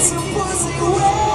Cause you're pussy away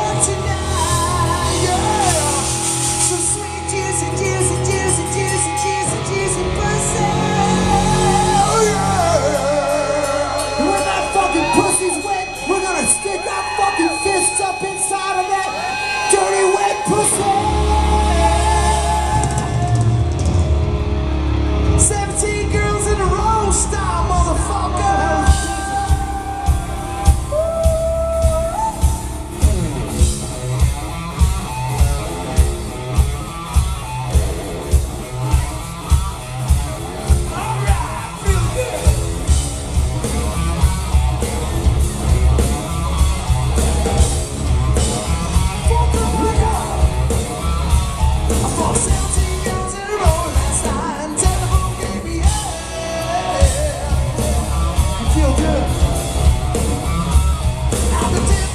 I'm a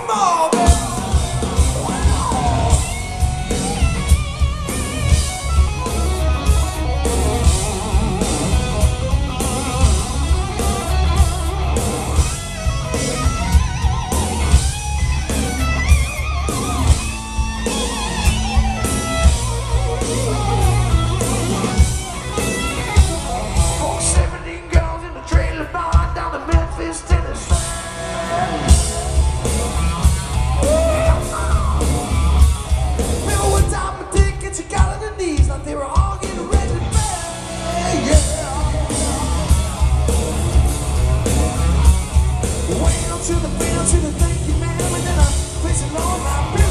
for. knees like they were all getting ready to bang. Yeah. To the, went to the thank you, ma'am, and then I praise the Lord,